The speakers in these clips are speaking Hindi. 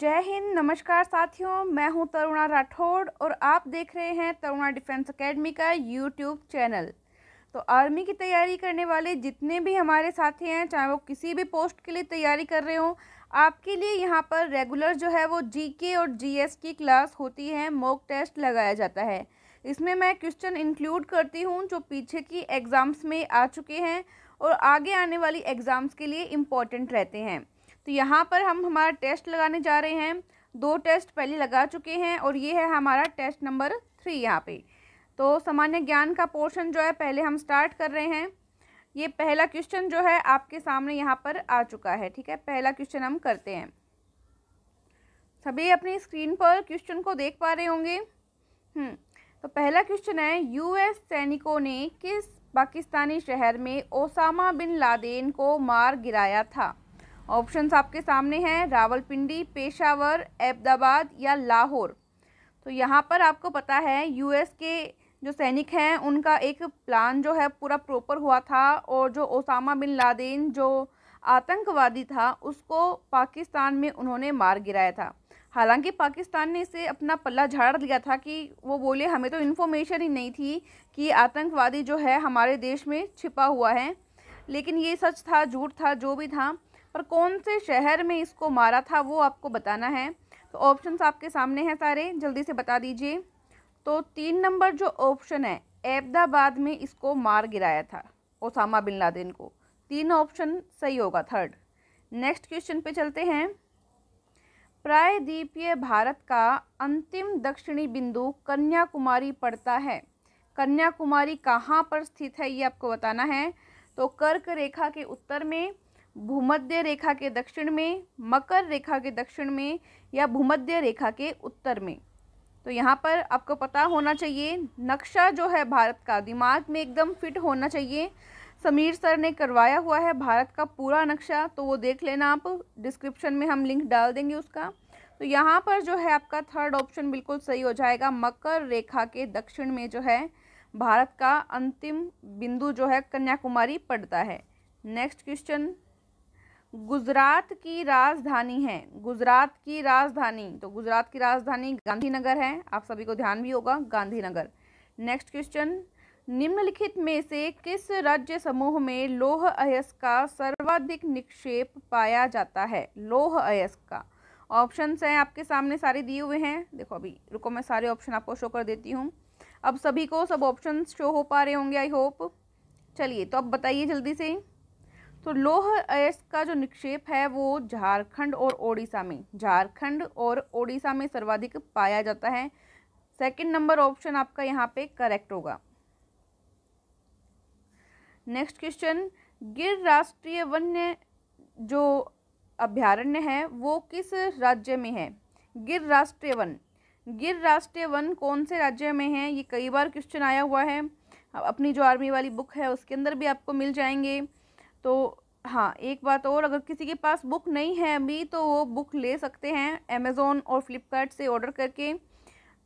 जय हिंद, नमस्कार साथियों, मैं हूँ तरुणा राठौड़ और आप देख रहे हैं तरुणा डिफेंस एकेडमी का यूट्यूब चैनल। तो आर्मी की तैयारी करने वाले जितने भी हमारे साथी हैं, चाहे वो किसी भी पोस्ट के लिए तैयारी कर रहे हों, आपके लिए यहाँ पर रेगुलर जो है वो जीके और जीएस की क्लास होती है मॉक टेस्ट लगाया जाता है। इसमें मैं क्वेश्चन इंक्लूड करती हूँ जो पीछे की एग्ज़ाम्स में आ चुके हैं और आगे आने वाली एग्ज़ाम्स के लिए इंपॉर्टेंट रहते हैं। तो यहाँ पर हम हमारा टेस्ट लगाने जा रहे हैं। दो टेस्ट पहले लगा चुके हैं और ये है हमारा टेस्ट नंबर थ्री यहाँ पे। तो सामान्य ज्ञान का पोर्शन जो है पहले हम स्टार्ट कर रहे हैं। ये पहला क्वेश्चन जो है आपके सामने यहाँ पर आ चुका है ठीक है? पहला क्वेश्चन हम करते हैं। सभी अपनी स्क्रीन पर क्वेश्चन को देख पा रहे होंगे। हम्म, तो पहला क्वेश्चन है यूएस सैनिकों ने किस पाकिस्तानी शहर में ओसामा बिन लादेन को मार गिराया था? ऑप्शंस आपके सामने हैं, रावलपिंडी, पेशावर, अहमदाबाद या लाहौर। तो यहाँ पर आपको पता है, यूएस के जो सैनिक हैं, उनका एक प्लान जो है पूरा प्रॉपर हुआ था और जो ओसामा बिन लादेन जो आतंकवादी था, उसको पाकिस्तान में उन्होंने मार गिराया था। हालाँकि पाकिस्तान ने इसे अपना पल्ला झाड़ दिया था कि वो बोले, हमें तो इन्फॉर्मेशन ही नहीं थी कि आतंकवादी जो है हमारे देश में छिपा हुआ है। लेकिन ये सच था, झूठ था, जो भी था पर कौन से शहर में इसको मारा था वो आपको बताना है। तो ऑप्शंस आपके सामने हैं सारे, जल्दी से बता दीजिए। तो तीन नंबर जो ऑप्शन है, अहमदाबाद में इसको मार गिराया था, ओसामा बिन लादेन को। तीन ऑप्शन सही होगा थर्ड नेक्स्ट क्वेश्चन पे चलते हैं। प्रायद्वीपीय भारत का अंतिम दक्षिणी बिंदु कन्याकुमारी पड़ता है। कन्याकुमारी कहाँ पर स्थित है, ये आपको बताना है। तो कर्क रेखा के उत्तर में भूमध्य रेखा के दक्षिण में, मकर रेखा के दक्षिण में या भूमध्य रेखा के उत्तर में। तो यहाँ पर आपको पता होना चाहिए, नक्शा जो है भारत का दिमाग में एकदम फिट होना चाहिए। समीर सर ने करवाया हुआ है भारत का पूरा नक्शा तो वो देख लेना आप डिस्क्रिप्शन में हम लिंक डाल देंगे उसका। तो यहाँ पर जो है आपका थर्ड ऑप्शन बिल्कुल सही हो जाएगा, मकर रेखा के दक्षिण में जो है भारत का अंतिम बिंदु जो है कन्याकुमारी पड़ता है। नेक्स्ट क्वेश्चन गुजरात की राजधानी है। गुजरात की राजधानी तो गुजरात की राजधानी गांधीनगर है। आप सभी को ध्यान भी होगा, गांधीनगर। नेक्स्ट क्वेश्चन निम्नलिखित में से किस राज्य समूह में लोह अयस्क का सर्वाधिक निक्षेप पाया जाता है? लोह अयस्क का। ऑप्शंस हैं आपके सामने सारे दिए हुए हैं। देखो अभी, रुको मैं सारे ऑप्शन आपको शो कर देती हूँ। अब सभी को सब ऑप्शन शो हो पा रहे होंगे आई होप चलिए तो अब बताइए जल्दी से। तो लोह अयस्क का जो निक्षेप है वो झारखंड और ओडिशा में, झारखंड और ओडिशा में सर्वाधिक पाया जाता है। सेकंड नंबर ऑप्शन आपका यहाँ पे करेक्ट होगा। नेक्स्ट क्वेश्चन गिर राष्ट्रीय वन्य जो अभ्यारण्य है वो किस राज्य में है? गिर राष्ट्रीय वन। गिर राष्ट्रीय वन कौन से राज्य में है? ये कई बार क्वेश्चन आया हुआ है। अपनी जो आर्मी वाली बुक है उसके अंदर भी आपको मिल जाएँगे। तो हाँ एक बात और, अगर किसी के पास बुक नहीं है अभी तो वो बुक ले सकते हैं अमेज़ोन और फ्लिपकार्ट से ऑर्डर करके।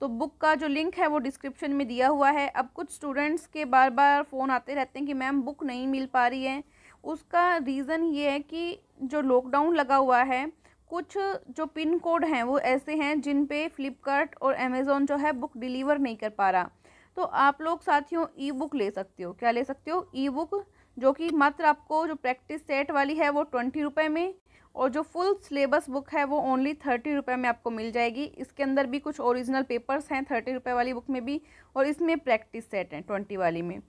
तो बुक का जो लिंक है, वो डिस्क्रिप्शन में दिया हुआ है। अब कुछ स्टूडेंट्स के बार बार फ़ोन आते रहते हैं कि, मैम बुक नहीं मिल पा रही है। उसका रीज़न ये है कि जो लॉकडाउन लगा हुआ है, कुछ जो पिन कोड हैं, वो ऐसे हैं जिन पे फ्लिपकार्ट और अमेज़ोन जो है बुक डिलीवर नहीं कर पा रहा। तो आप लोग साथियों ई बुक ले सकते हो। क्या ले सकते हो? ई बुक जो कि मात्र आपको जो प्रैक्टिस सेट वाली है वो ट्वेंटी रुपये में और जो फुल सिलेबस बुक है वो ओनली थर्टी रुपये में आपको मिल जाएगी। इसके अंदर भी कुछ ओरिजिनल पेपर्स हैं थर्टी रुपये वाली बुक में भी और इसमें प्रैक्टिस सेट हैं ट्वेंटी वाली में।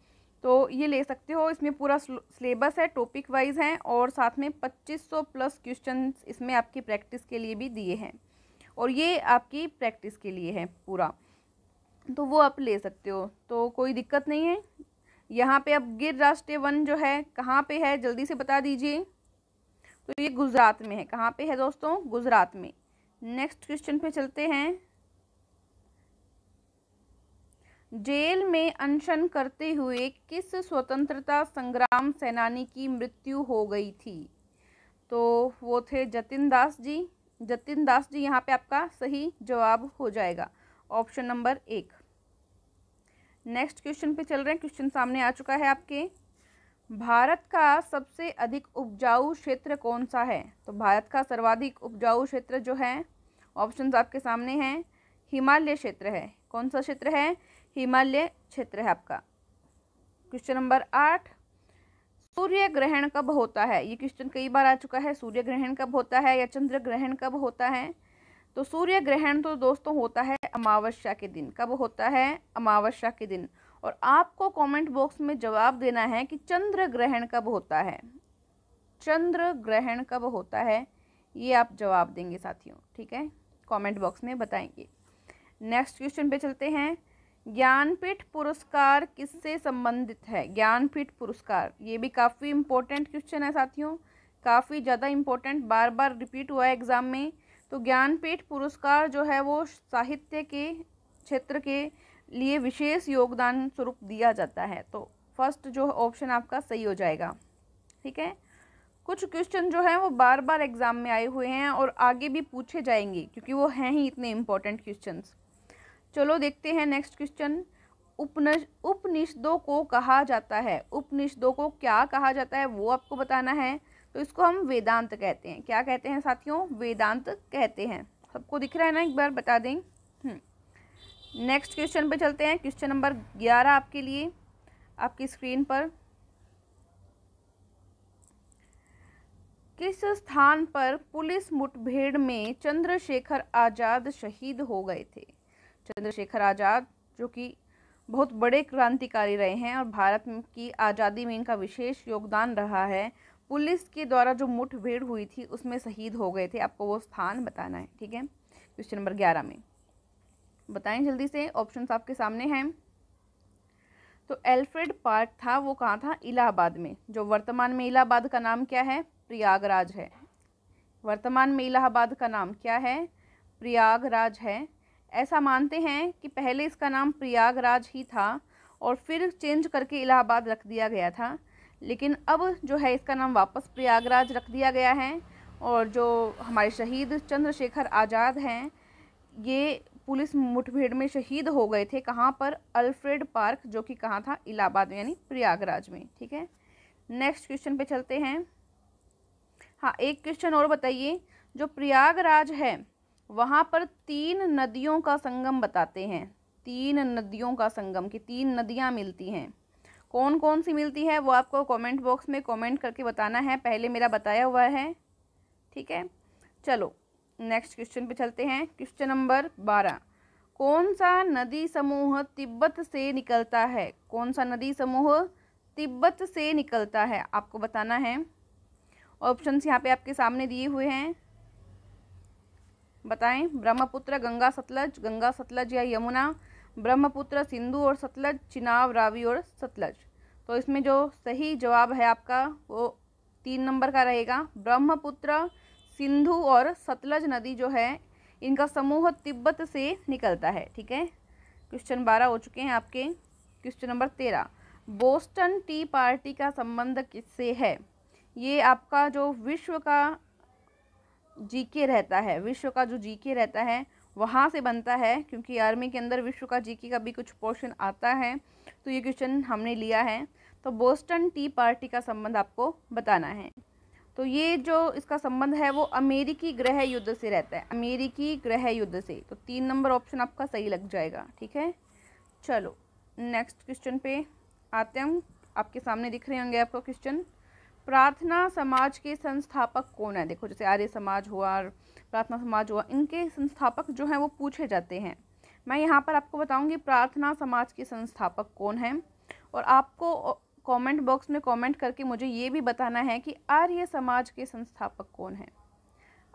तो ये ले सकते हो, इसमें पूरा सिलेबस है टॉपिक वाइज हैं और साथ में पच्चीस सौ प्लस क्वेश्चन इसमें आपकी प्रैक्टिस के लिए भी दिए हैं। और ये आपकी प्रैक्टिस के लिए है पूरा। तो वो आप ले सकते हो। तो कोई दिक्कत नहीं है। यहाँ पे अब गिर राष्ट्रीय वन जो है, कहाँ पे है? जल्दी से बता दीजिए। तो ये गुजरात में है। कहाँ पे है दोस्तों? गुजरात में। नेक्स्ट क्वेश्चन पे चलते हैं। जेल में अनशन करते हुए किस स्वतंत्रता संग्राम सेनानी की मृत्यु हो गई थी? तो वो थे जतिन दास जी। जतिन दास जी, यहाँ पे आपका सही जवाब हो जाएगा। ऑप्शन नंबर एक। नेक्स्ट क्वेश्चन पे चल रहे हैं। क्वेश्चन सामने आ चुका है आपके। भारत का सबसे अधिक उपजाऊ क्षेत्र कौन सा है? तो भारत का सर्वाधिक उपजाऊ क्षेत्र जो है ऑप्शन आपके सामने हैं। हिमालय क्षेत्र है। कौन सा क्षेत्र है? हिमालय क्षेत्र है आपका। क्वेश्चन नंबर आठ सूर्य ग्रहण कब होता है? ये क्वेश्चन कई बार आ चुका है। सूर्य ग्रहण कब होता है या चंद्र ग्रहण कब होता है? तो सूर्य ग्रहण तो दोस्तों होता है अमावस्या के दिन। कब होता है? अमावस्या के दिन। और आपको कमेंट बॉक्स में जवाब देना है कि चंद्र ग्रहण कब होता है। चंद्र ग्रहण कब होता है? ये आप जवाब देंगे साथियों, ठीक है? कमेंट बॉक्स में बताएँगे। नेक्स्ट क्वेश्चन पे चलते हैं। ज्ञानपीठ पुरस्कार किससे संबंधित है? ज्ञानपीठ पुरस्कार। ये भी काफ़ी इम्पोर्टेंट क्वेश्चन है साथियों। काफ़ी ज़्यादा इम्पोर्टेंट बार बार रिपीट हुआ है एग्ज़ाम में। तो ज्ञानपीठ पुरस्कार जो है वो साहित्य के क्षेत्र के लिए विशेष योगदान स्वरूप दिया जाता है। तो फ़र्स्ट जो ऑप्शन आपका सही हो जाएगा। ठीक है? कुछ क्वेश्चन जो है वो बार बार एग्ज़ाम में आए हुए हैं और आगे भी पूछे जाएँगे, क्योंकि वो हैं ही इतने इम्पोर्टेंट क्वेश्चंस चलो देखते हैं नेक्स्ट क्वेश्चन उपनिष, उपनिषदों को कहा जाता है। उपनिषदों को क्या कहा जाता है वो आपको बताना है। तो इसको हम वेदांत कहते हैं। क्या कहते हैं साथियों? वेदांत कहते हैं। सबको दिख रहा है ना? एक बार बता दें। नेक्स्ट हम्म। क्वेश्चन पे चलते हैं। क्वेश्चन नंबर ग्यारह आपके लिए, आपकी स्क्रीन पर। किस स्थान पर पुलिस मुठभेड़ में चंद्रशेखर आज़ाद शहीद हो गए थे? चंद्रशेखर आज़ाद, जो कि बहुत बड़े क्रांतिकारी रहे हैं और भारत की आज़ादी में इनका विशेष योगदान रहा है। पुलिस के द्वारा जो मुठभेड़ हुई थी, उसमें शहीद हो गए थे। आपको वो स्थान बताना है, ठीक है? क्वेश्चन नंबर ग्यारह में। बताएँ जल्दी से ऑप्शंस आपके सामने हैं। तो एल्फ्रेड पार्क था, वो कहाँ था? इलाहाबाद में। जो वर्तमान में इलाहाबाद का नाम क्या है? प्रयागराज है। वर्तमान में इलाहाबाद का नाम क्या है? प्रयागराज है। ऐसा मानते हैं कि पहले इसका नाम प्रयागराज ही था, और फिर चेंज करके इलाहाबाद रख दिया गया था। लेकिन अब जो है इसका नाम वापस प्रयागराज रख दिया गया है और जो हमारे शहीद चंद्रशेखर आज़ाद हैं, ये पुलिस मुठभेड़ में शहीद हो गए थे कहाँ पर? अल्फ्रेड पार्क, जो कि कहाँ था? इलाहाबाद में यानी प्रयागराज में, ठीक है? नेक्स्ट क्वेश्चन पे चलते हैं। हाँ एक क्वेश्चन और बताइए। जो प्रयागराज है, वहाँ पर तीन नदियों का संगम बताते हैं। तीन नदियों का संगम, की तीन नदियाँ मिलती हैं। कौन कौन सी मिलती है, वो आपको कमेंट बॉक्स में कमेंट करके बताना है। पहले मेरा बताया हुआ है, ठीक है? चलो नेक्स्ट क्वेश्चन पे चलते हैं। क्वेश्चन नंबर बारह। कौन सा नदी समूह तिब्बत से निकलता है? कौन सा नदी समूह तिब्बत से निकलता है? आपको बताना है। ऑप्शंस यहाँ पे आपके सामने दिए हुए हैं। बताएँ। ब्रह्मपुत्र, गंगा सतलज गंगा सतलज या यमुना ब्रह्मपुत्र, सिंधु और सतलज, चिनाब, रावी और सतलज। तो इसमें जो सही जवाब है आपका, वो तीन नंबर का रहेगा। ब्रह्मपुत्र, सिंधु और सतलज नदी जो है, इनका समूह तिब्बत से निकलता है, ठीक है? क्वेश्चन बारह हो चुके हैं आपके। क्वेश्चन नंबर तेरह। बोस्टन टी पार्टी का संबंध किससे है? ये आपका जो विश्व का जीके रहता है, विश्व का जो जीके रहता है वहाँ से बनता है, क्योंकि आर्मी के अंदर विश्व का जीके का भी कुछ पोर्शन आता है तो ये क्वेश्चन हमने लिया है। तो बोस्टन टी पार्टी का संबंध आपको बताना है। तो ये जो इसका संबंध है, वो अमेरिकी गृह युद्ध से रहता है, अमेरिकी ग्रह युद्ध से। तो तीन नंबर ऑप्शन आपका सही लग जाएगा, ठीक है? चलो, नेक्स्ट क्वेश्चन पे आते हैं आपके सामने दिख रहे होंगे आपको क्वेश्चन। प्रार्थना समाज के संस्थापक कौन है? देखो, जैसे आर्य समाज हुआ प्रार्थना समाज हुआ, इनके संस्थापक जो हैं वो पूछे जाते हैं। मैं यहाँ पर आपको बताऊँगी प्रार्थना समाज के संस्थापक कौन हैं और आपको कमेंट बॉक्स में कमेंट करके मुझे ये भी बताना है कि आर्य समाज के संस्थापक कौन हैं।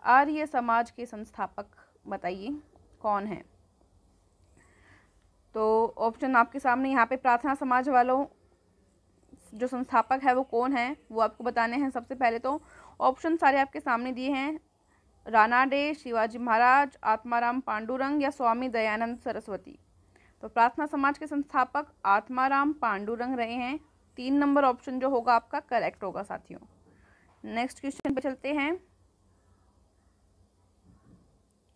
आर्य समाज के संस्थापक बताइए, कौन है? तो ऑप्शन आपके सामने यहाँ पे प्रार्थना समाज वालों, जो संस्थापक है वो कौन है, वो आपको बताने हैं सबसे पहले तो। ऑप्शन सारे आपके सामने दिए हैं। रानाडे, शिवाजी महाराज, आत्माराम पांडुरंग या स्वामी दयानंद सरस्वती। तो प्रार्थना समाज के संस्थापक आत्माराम पांडुरंग रहे हैं। तीन नंबर ऑप्शन जो होगा आपका, करेक्ट होगा साथियों। नेक्स्ट क्वेश्चन पे चलते हैं।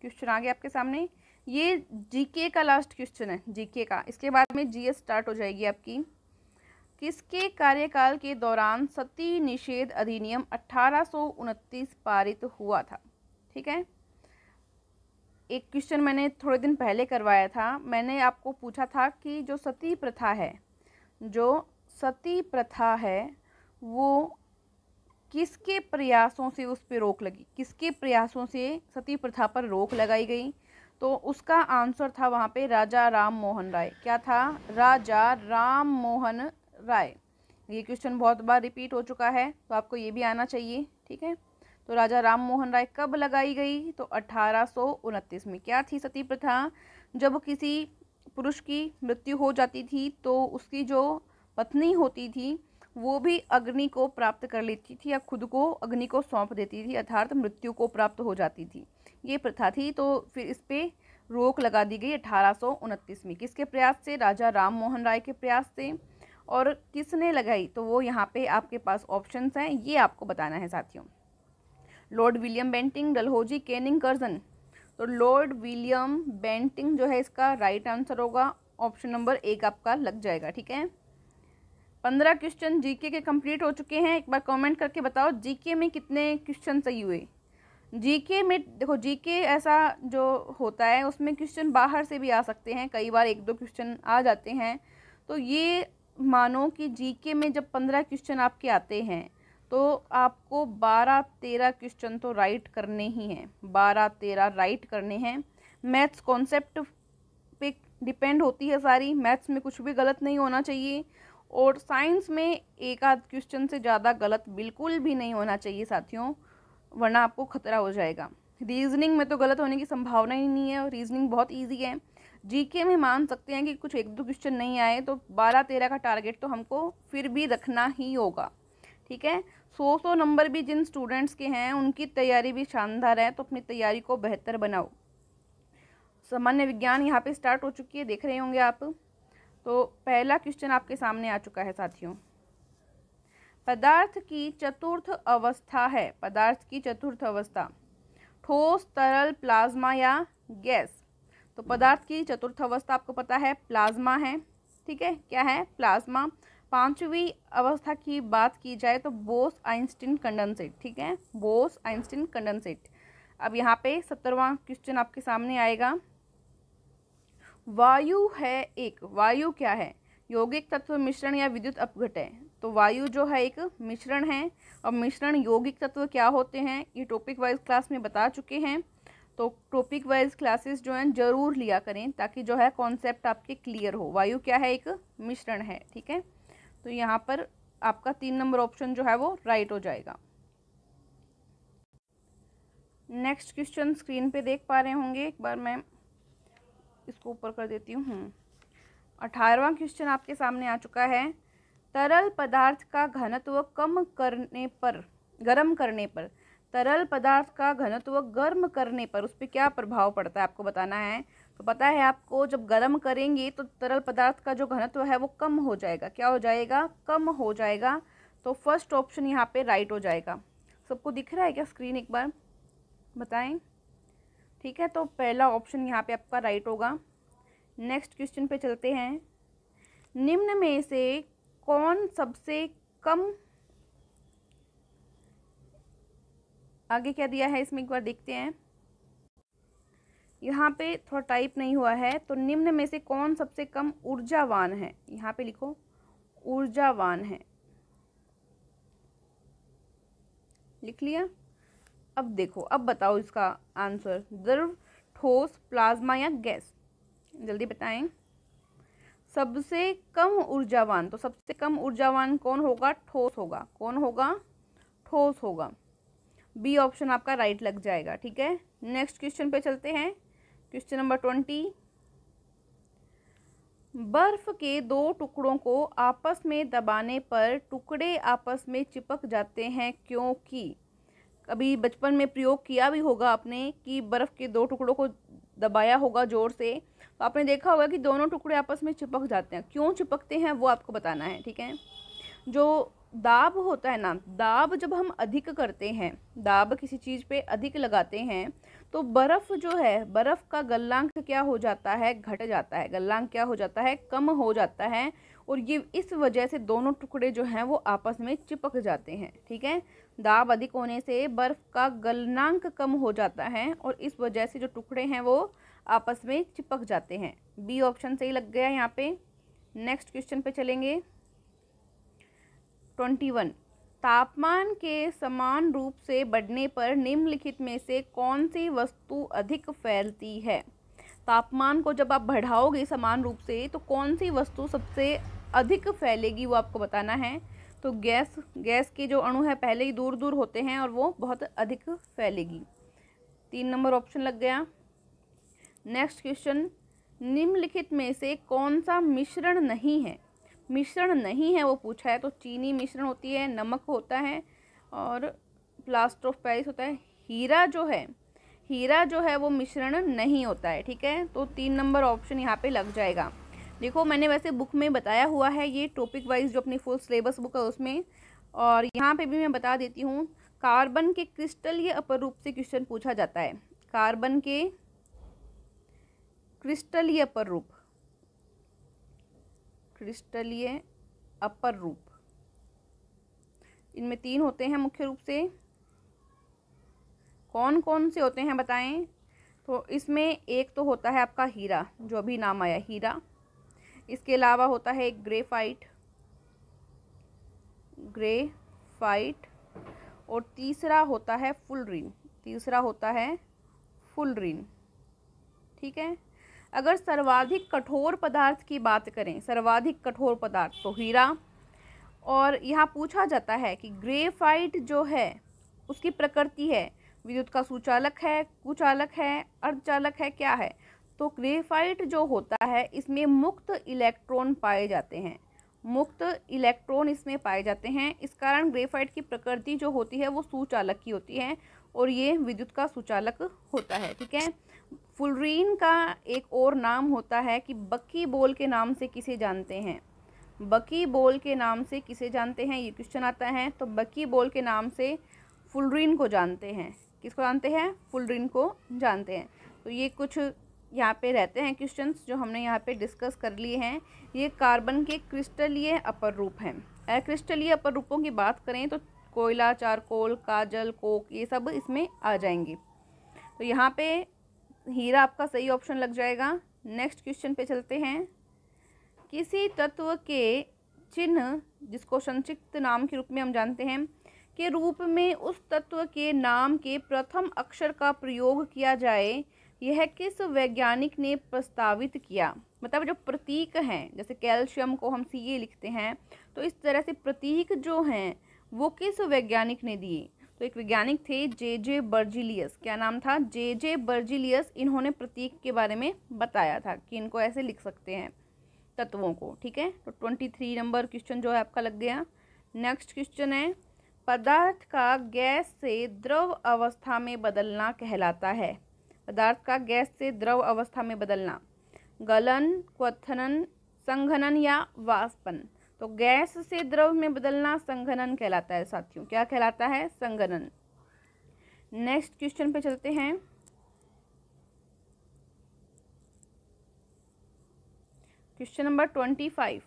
क्वेश्चन आ गया आपके सामने। ये जीके का लास्ट क्वेश्चन है, जीके का। इसके बाद में जीएस स्टार्ट हो जाएगी आपकी। किसके कार्यकाल के दौरान सती निषेध अधिनियम अठारह सौ उनतीस पारित हुआ था? ठीक है? एक क्वेश्चन मैंने थोड़े दिन पहले करवाया था। मैंने आपको पूछा था कि जो सती प्रथा है, जो सती प्रथा है, वो किसके प्रयासों से उस पर रोक लगी? किसके प्रयासों से सती प्रथा पर रोक लगाई गई? तो उसका आंसर था वहाँ पे राजा राम मोहन राय। क्या था? राजा राम मोहन राय। ये क्वेश्चन बहुत बार रिपीट हो चुका है तो आपको ये भी आना चाहिए, ठीक है? तो राजा राम मोहन राय कब लगाई गई? तो अठारह सौ उनतीस में। क्या थी सती प्रथा? जब किसी पुरुष की मृत्यु हो जाती थी तो उसकी जो पत्नी होती थी, वो भी अग्नि को प्राप्त कर लेती थी या खुद को अग्नि को सौंप देती थी, अर्थात मृत्यु को प्राप्त हो जाती थी। ये प्रथा थी तो फिर इस पर रोक लगा दी गई अठारह सौ उनतीस में। किसके प्रयास से? राजा राम मोहन राय के प्रयास से। और किसने लगाई? तो वो यहाँ पे आपके पास ऑप्शंस हैं, ये आपको बताना है साथियों। Lord William Bentinck, Dalhousie, Canning, Curzon. तो लॉर्ड विलियम बेंटिंग जो है इसका राइट आंसर होगा। ऑप्शन नंबर एक आपका लग जाएगा, ठीक है? पंद्रह क्वेश्चन जीके के कंप्लीट हो चुके हैं। एक बार कमेंट करके बताओ जीके में कितने क्वेश्चन सही हुए? जीके में, देखो जीके ऐसा जो होता है, उसमें क्वेश्चन बाहर से भी आ सकते हैं। कई बार एक दो क्वेश्चन आ जाते हैं। तो ये मानो कि जीके में जब पंद्रह क्वेश्चन आपके आते हैं तो आपको बारह तेरह क्वेश्चन तो राइट करने ही हैं। बारह तेरह राइट करने हैं। मैथ्स कॉन्सेप्ट पे डिपेंड होती है सारी। मैथ्स में कुछ भी गलत नहीं होना चाहिए। और साइंस में एक आध क्वेश्चन से ज़्यादा गलत बिल्कुल भी नहीं होना चाहिए साथियों, वरना आपको खतरा हो जाएगा। रीजनिंग में तो गलत होने की संभावना ही नहीं है और रीजनिंग बहुत ईजी है। जीके में मान सकते हैं कि कुछ एक दो क्वेश्चन नहीं आए तो बारह तेरह का टारगेट तो हमको फिर भी रखना ही होगा। ठीक है? सौ सौ नंबर भी जिन स्टूडेंट्स के हैं, उनकी तैयारी भी शानदार है तो अपनी तैयारी को बेहतर बनाओ। सामान्य विज्ञान यहाँ पे स्टार्ट हो चुकी है, देख रहे होंगे आप। तो पहला क्वेश्चन आपके सामने आ चुका है, साथियों। पदार्थ की चतुर्थ अवस्था है। पदार्थ की चतुर्थ अवस्था। ठोस, तरल, प्लाज्मा या गैस। तो पदार्थ की चतुर्थ अवस्था आपको पता है, प्लाज्मा है। ठीक है? क्या है? प्लाज्मा। पांचवी अवस्था की बात की जाए तो बोस आइंस्टीन कंडेंसेट ठीक है? बोस आइंस्टीन कंडेंसेट अब यहाँ पे सत्तरवा क्वेश्चन आपके सामने आएगा। वायु है एक, वायु क्या है? यौगिक तत्व मिश्रण या विद्युत अपघट है। तो वायु जो है एक मिश्रण है, और मिश्रण यौगिक तत्व क्या होते हैं, ये टॉपिक वाइज क्लास में बता चुके हैं। तो टॉपिक वाइज क्लासेस जो हैं, ज़रूर लिया करें, ताकि जो है कॉन्सेप्ट आपके क्लियर हो। वायु क्या है एक मिश्रण है, ठीक है? तो यहाँ पर आपका तीन नंबर ऑप्शन जो है वो राइट हो जाएगा। नेक्स्ट क्वेश्चन स्क्रीन पे देख पा रहे होंगे। एक बार मैं इसको ऊपर कर देती हूँ। अठारहवा क्वेश्चन आपके सामने आ चुका है। तरल पदार्थ का घनत्व कम करने पर, गर्म करने पर, तरल पदार्थ का घनत्व गर्म करने पर उस पर क्या प्रभाव पड़ता है आपको बताना है? तो पता है आपको, जब गर्म करेंगे तो तरल पदार्थ का जो घनत्व है वो कम हो जाएगा। क्या हो जाएगा? कम हो जाएगा। तो फ़र्स्ट ऑप्शन यहाँ पे राइट हो जाएगा। सबको दिख रहा है क्या स्क्रीन एक बार? बताएँ। ठीक है तो पहला ऑप्शन यहाँ पे आपका राइट होगा। नेक्स्ट क्वेश्चन पे चलते हैं। निम्न में से कौन सबसे कम आगे क्या दिया है? इसमें एक बार देखते हैं। यहाँ पे थोड़ा टाइप नहीं हुआ है तो निम्न में से कौन सबसे कम ऊर्जावान है? यहाँ पे लिखो, ऊर्जावान है। लिख लिया? अब देखो, अब बताओ इसका आंसर द्रव, ठोस प्लाज्मा या गैस जल्दी बताएँ। सबसे कम ऊर्जावान तो सबसे कम ऊर्जावान कौन होगा? ठोस होगा। कौन होगा? ठोस होगा। बी ऑप्शन आपका राइट लग जाएगा, ठीक है? नेक्स्ट क्वेश्चन पे चलते हैं। Question number twenty. बर्फ़ के दो टुकड़ों को आपस में दबाने पर टुकड़े आपस में चिपक जाते हैं क्योंकि, कभी बचपन में प्रयोग किया भी होगा आपने कि बर्फ़ के दो टुकड़ों को दबाया होगा ज़ोर से तो आपने देखा होगा कि दोनों टुकड़े आपस में चिपक जाते हैं। क्यों चिपकते हैं वो आपको बताना है, ठीक है? जो दाब होता है ना, दाब जब हम अधिक करते हैं, दाब किसी चीज़ पे अधिक लगाते हैं तो बर्फ़ जो है, बर्फ़ का गलनांक क्या हो जाता है? घट जाता है। गलनांक क्या हो जाता है? कम हो जाता है और ये इस वजह से दोनों टुकड़े जो हैं वो आपस में चिपक जाते हैं, ठीक है? दाब अधिक होने से बर्फ़ का गलनांक कम हो जाता है और इस वजह से जो टुकड़े हैं वो आपस में चिपक जाते हैं। बी ऑप्शन सही लग गया यहाँ पे। नेक्स्ट क्वेश्चन पे चलेंगे। ट्वेंटी वन तापमान के समान रूप से बढ़ने पर निम्नलिखित में से कौन सी वस्तु अधिक फैलती है? तापमान को जब आप बढ़ाओगे समान रूप से तो कौन सी वस्तु सबसे अधिक फैलेगी वो आपको बताना है। तो गैस गैस के जो अणु है, पहले ही दूर दूर होते हैं और वो बहुत अधिक फैलेगी। तीन नंबर ऑप्शन लग गया। नेक्स्ट क्वेश्चन, निम्नलिखित में से कौन सा मिश्रण नहीं है? मिश्रण नहीं है, वो पूछा है तो चीनी मिश्रण होती है, नमक होता है और प्लास्टर ऑफ़ पेरिस होता है। हीरा जो है, हीरा जो है, वो मिश्रण नहीं होता है, ठीक है? तो तीन नंबर ऑप्शन यहाँ पे लग जाएगा। देखो, मैंने वैसे बुक में बताया हुआ है, ये टॉपिक वाइज जो अपनी फुल सिलेबस बुक है उसमें, और यहाँ पे भी मैं बता देती हूँ कार्बन के क्रिस्टल ये अपर रूप से क्वेश्चन पूछा जाता है। कार्बन के क्रिस्टलीय अपर रूप। क्रिस्टलीय अपर रूप। इनमें तीन होते हैं मुख्य रूप से। कौन कौन से होते हैं बताएँ? तो इसमें एक तो होता है आपका हीरा, जो अभी नाम आया, हीरा। इसके अलावा होता है ग्रेफाइट ग्रेफाइट। और तीसरा होता है फुल रिन तीसरा होता है फुल रिन ठीक है? अगर सर्वाधिक कठोर पदार्थ की बात करें, सर्वाधिक कठोर पदार्थ तो हीरा। और यहाँ पूछा जाता है कि ग्रेफाइट जो है, उसकी प्रकृति है। विद्युत का सुचालक है, कुचालक है, अर्धचालक है, क्या है? तो ग्रेफाइट जो होता है, इसमें मुक्त इलेक्ट्रॉन पाए जाते हैं। मुक्त इलेक्ट्रॉन इसमें पाए जाते हैं। इस कारण ग्रेफाइट की प्रकृति जो होती है, वो सुचालक की होती है। और ये विद्युत का सुचालक होता है, ठीक है? फुलरीन का एक और नाम होता है कि बक्की बोल के नाम से किसे जानते हैं? बकी बोल के नाम से किसे जानते हैं? ये क्वेश्चन आता है तो बकी बोल के नाम से फुलरीन को जानते हैं। किसको जानते हैं? फुलरीन को जानते हैं। तो ये कुछ यहाँ पे रहते हैं क्वेश्चंस जो हमने यहाँ पे डिस्कस कर लिए हैं। ये कार्बन के क्रिस्टलीय अपर रूप हैं क्रिस्टलीय अपर रूपों की बात करें तो कोयला, चारकोल, काजल, कोक, ये सब इसमें आ जाएँगे। तो यहाँ पे हीरा आपका सही ऑप्शन लग जाएगा। नेक्स्ट क्वेश्चन पे चलते हैं। किसी तत्व के चिन्ह, जिसको संक्षिप्त नाम के रूप में हम जानते हैं, के रूप में उस तत्व के नाम के प्रथम अक्षर का प्रयोग किया जाए, यह किस वैज्ञानिक ने प्रस्तावित किया? मतलब जो प्रतीक हैं, जैसे कैल्शियम को हम सी ए लिखते हैं तो इस तरह से प्रतीक जो हैं वो किस वैज्ञानिक ने दिए? तो एक वैज्ञानिक थे जे जे बर्जिलियस। क्या नाम था? जे जे बर्जिलियस इन्होंने प्रतीक के बारे में बताया था कि इनको ऐसे लिख सकते हैं तत्वों को, ठीक है? तो ट्वेंटी थ्री नंबर क्वेश्चन जो है आपका लग गया। नेक्स्ट क्वेश्चन है, पदार्थ का गैस से द्रव अवस्था में बदलना कहलाता है। पदार्थ का गैस से द्रव अवस्था में बदलना। गलन, क्वथनन, संघनन या वाष्पन। तो गैस से द्रव में बदलना संघनन कहलाता है, साथियों। क्या कहलाता है? संघनन। नेक्स्ट क्वेश्चन पे चलते हैं। क्वेश्चन नंबर ट्वेंटी फाइव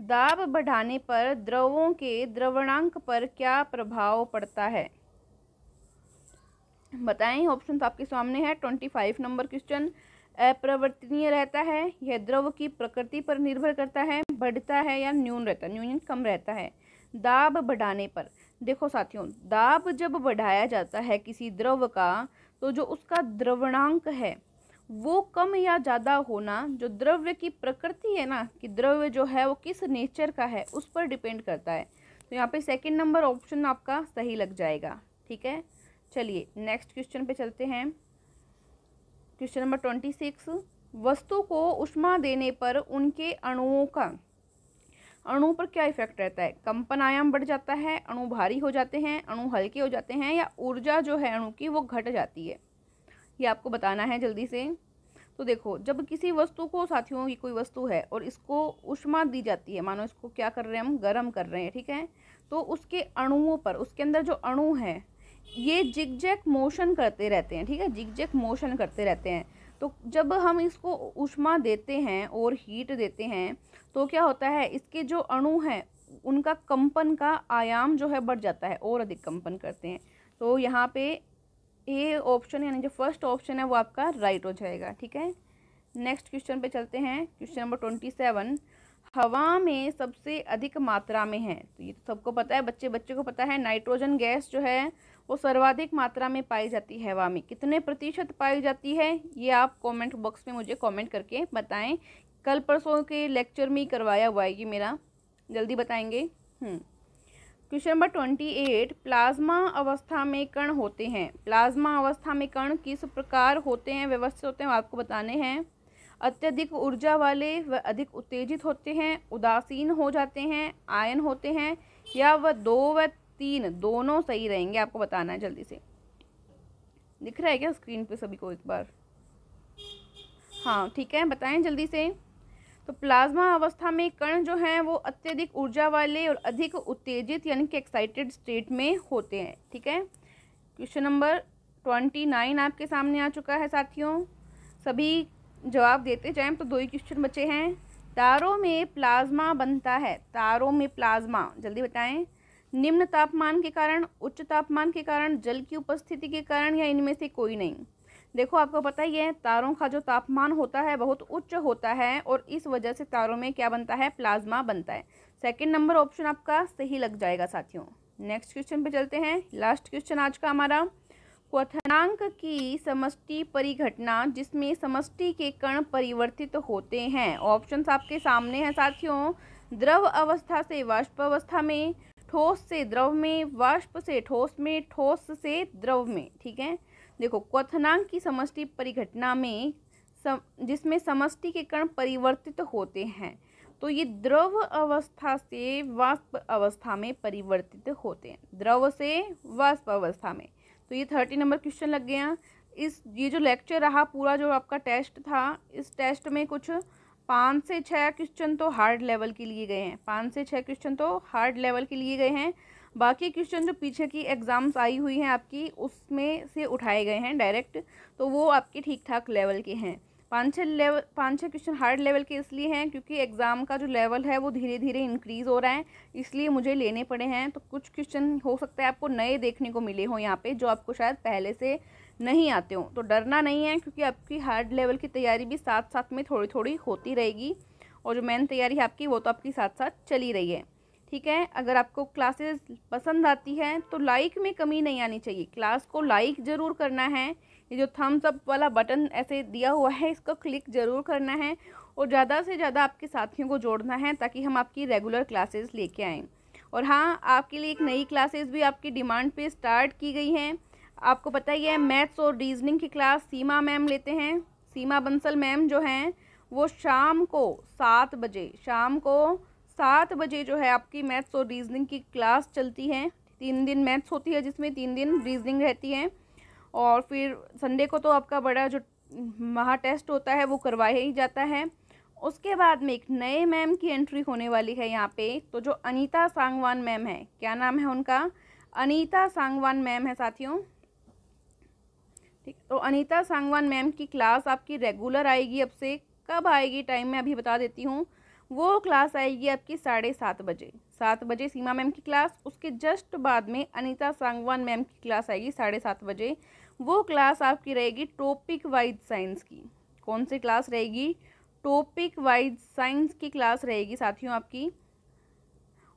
दाब बढ़ाने पर द्रवों के द्रवणांक पर क्या प्रभाव पड़ता है? बताएँ ऑप्शन आपके सामने है। ट्वेंटी फाइव नंबर क्वेश्चन अप्रवर्तनीय रहता है, यह द्रव की प्रकृति पर निर्भर करता है। बढ़ता है या न्यून रहता है, न्यून कम रहता है, दाब बढ़ाने पर। देखो साथियों, दाब जब बढ़ाया जाता है किसी द्रव का तो जो उसका द्रवणांक है, वो कम या ज़्यादा होना, जो द्रव्य की प्रकृति है ना, कि द्रव्य जो है वो किस नेचर का है, उस पर डिपेंड करता है। तो यहाँ पे सेकंड नंबर ऑप्शन आपका सही लग जाएगा, ठीक है? चलिए नेक्स्ट क्वेश्चन पे चलते हैं। क्वेश्चन नंबर ट्वेंटी सिक्स वस्तु को उष्मा देने पर उनके अणुओं का अणु पर क्या इफ़ेक्ट रहता है? कंपन आयाम बढ़ जाता है, अणु भारी हो जाते हैं, अणु हल्के हो जाते हैं या ऊर्जा जो है अणु की वो घट जाती है। ये आपको बताना है जल्दी से। तो देखो, जब किसी वस्तु को, साथियों की कोई वस्तु है और इसको उष्मा दी जाती है, मानो इसको क्या कर रहे हैं हम? गर्म कर रहे हैं, ठीक है? तो उसके अणुओं पर, उसके अंदर जो अणु हैं, ये जिग जैक मोशन करते रहते हैं, ठीक है? जिग जैक मोशन करते रहते हैं। तो जब हम इसको उष्मा देते हैं और हीट देते हैं तो क्या होता है, इसके जो अणु हैं, उनका कंपन का आयाम जो है बढ़ जाता है, और अधिक कंपन करते हैं। तो यहाँ पे ए ऑप्शन यानी जो फ़र्स्ट ऑप्शन है, वो आपका राइट हो जाएगा, ठीक है? नेक्स्ट क्वेश्चन पे चलते हैं, क्वेश्चन नंबर ट्वेंटी सेवन। हवा में सबसे अधिक मात्रा में है तो ये तो सबको पता है, बच्चे बच्चे को पता है, नाइट्रोजन गैस जो है, वो सर्वाधिक मात्रा में पाई जाती है हवा में। कितने प्रतिशत पाई जाती है, ये आप कमेंट बॉक्स में मुझे कमेंट करके बताएँ कल परसों के लेक्चर में ही करवाया हुआ है ये मेरा। जल्दी बताएँगे। Question number twenty eight, plasma अवस्था में कण होते हैं। प्लाज्मा अवस्था में कण किस प्रकार होते हैं, व्यवस्थित होते हैं, आपको बताने हैं। अत्यधिक ऊर्जा वाले व अधिक उत्तेजित होते हैं, उदासीन हो जाते हैं, आयन होते हैं, या वह दो व तीन, दोनों सही रहेंगे, आपको बताना है जल्दी से। दिख रहा है क्या स्क्रीन पे सभी को एक बार? हाँ ठीक है, बताएँ जल्दी से। तो प्लाज्मा अवस्था में कण जो हैं, वो अत्यधिक ऊर्जा वाले और अधिक उत्तेजित, यानी कि एक्साइटेड स्टेट में होते हैं, ठीक है? क्वेश्चन नंबर ट्वेंटी नाइन आपके सामने आ चुका है, साथियों। सभी जवाब देते जाएँ तो दो ही क्वेश्चन बचे हैं। तारों में प्लाज्मा बनता है। तारों में प्लाज्मा, जल्दी बताएँ। निम्न तापमान के कारण, उच्च तापमान के कारण, जल की उपस्थिति के कारण, या इनमें से कोई नहीं? देखो, आपको पता ही है, तारों का जो तापमान होता है, बहुत उच्च होता है और इस वजह से तारों में क्या बनता है? प्लाज्मा बनता है। सेकंड नंबर ऑप्शन आपका सही लग जाएगा, साथियों। नेक्स्ट क्वेश्चन पे चलते हैं। लास्ट क्वेश्चन आज का हमारा। क्वथनांक की समष्टि परिघटना जिसमें समष्टि के कण परिवर्तित होते हैं। ऑप्शंस आपके सामने हैं, साथियों। द्रव अवस्था से वाष्प अवस्था में, ठोस से द्रव में, वाष्प से ठोस में, ठोस से द्रव में, ठीक है? देखो क्वथनांक की समष्टि परिघटना में सम, जिसमें समष्टि के कण परिवर्तित होते हैं तो ये द्रव अवस्था से वाष्प अवस्था में परिवर्तित होते हैं। द्रव से वाष्प अवस्था में। तो ये थर्टी नंबर क्वेश्चन लग गया। इस ये जो लेक्चर रहा पूरा जो आपका टेस्ट था इस टेस्ट में कुछ पाँच से छः क्वेश्चन तो हार्ड लेवल के लिए गए हैं। पाँच से छः क्वेश्चन तो हार्ड लेवल के लिए गए हैं। बाकी क्वेश्चन जो पीछे की एग्ज़ाम्स आई हुई हैं आपकी, उसमें से उठाए गए हैं डायरेक्ट तो वो आपके ठीक ठाक लेवल के हैं। पाँच छः लेवल पाँच छः क्वेश्चन हार्ड लेवल के इसलिए हैं, क्योंकि एग्ज़ाम का जो लेवल है वो धीरे धीरे इंक्रीज़ हो रहा है, इसलिए मुझे लेने पड़े हैं। तो कुछ क्वेश्चन हो सकता है आपको नए देखने को मिले हों यहाँ पे, जो आपको शायद पहले से नहीं आते हों। तो डरना नहीं है, क्योंकि आपकी हार्ड लेवल की तैयारी भी साथ साथ में थोड़ी थोड़ी होती रहेगी, और जो मेन तैयारी है आपकी, वो तो आपकी साथ साथ चली रही है। ठीक है? अगर आपको क्लासेस पसंद आती है तो लाइक में कमी नहीं आनी चाहिए। क्लास को लाइक ज़रूर करना है। ये जो थम्स अप वाला बटन ऐसे दिया हुआ है, इसको क्लिक ज़रूर करना है और ज़्यादा से ज़्यादा आपके साथियों को जोड़ना है ताकि हम आपकी रेगुलर क्लासेस लेके आएँ। और हाँ आपके लिए एक नई क्लासेस भी आपकी डिमांड पे स्टार्ट की गई हैं। आपको पता ही है मैथ्स और रीजनिंग की क्लास सीमा मैम लेते हैं। सीमा बंसल मैम जो हैं, वो शाम को सात बजे, शाम को सात बजे जो है आपकी मैथ्स और रीजनिंग की क्लास चलती है। तीन दिन मैथ्स होती है जिसमें तीन दिन रीजनिंग रहती है। और फिर संडे को तो आपका बड़ा जो महा टेस्ट होता है वो करवाया ही जाता है। उसके बाद में एक नए मैम की एंट्री होने वाली है यहाँ पे। तो जो अनीता सांगवान मैम है, क्या नाम है उनका? अनीता सांगवान मैम है साथियों। ठीक तो अनीता सांगवान मैम की क्लास आपकी रेगुलर आएगी अब से। कब आएगी, टाइम मैं अभी बता देती हूँ। वो क्लास आएगी आपकी साढ़े सात बजे। सात बजे सीमा मैम की क्लास, उसके जस्ट बाद में अनीता सांगवान मैम की क्लास आएगी साढ़े सात बजे। वो क्लास आपकी रहेगी टॉपिक वाइज साइंस की। कौन सी क्लास रहेगी? टॉपिक वाइज साइंस की क्लास रहेगी साथियों आपकी।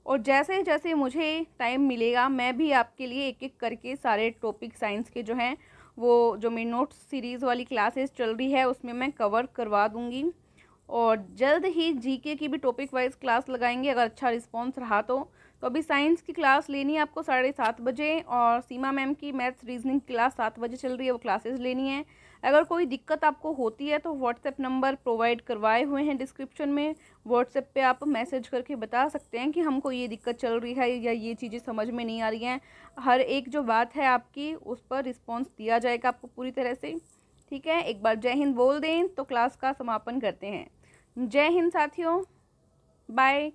और जैसे जैसे मुझे टाइम मिलेगा, मैं भी आपके लिए एक एक करके सारे टॉपिक साइंस के जो हैं, वो जो मेरी नोट्स सीरीज़ वाली क्लासेस चल रही है, उसमें मैं कवर करवा दूँगी। और जल्द ही जीके की भी टॉपिक वाइज क्लास लगाएँगे, अगर अच्छा रिस्पॉन्स रहा तो। तो अभी साइंस की क्लास लेनी है आपको साढ़े सात बजे और सीमा मैम की मैथ्स रीजनिंग क्लास सात बजे चल रही है, वो क्लासेस लेनी है। अगर कोई दिक्कत आपको होती है तो व्हाट्सएप नंबर प्रोवाइड करवाए हुए हैं डिस्क्रिप्शन में। व्हाट्सएप पे आप मैसेज करके बता सकते हैं कि हमको ये दिक्कत चल रही है या ये चीज़ें समझ में नहीं आ रही हैं। हर एक जो बात है आपकी, उस पर रिस्पॉन्स दिया जाएगा आपको पूरी तरह से। ठीक है? एक बार जय हिंद बोल दें तो क्लास का समापन करते हैं। जय हिंद साथियों। बाय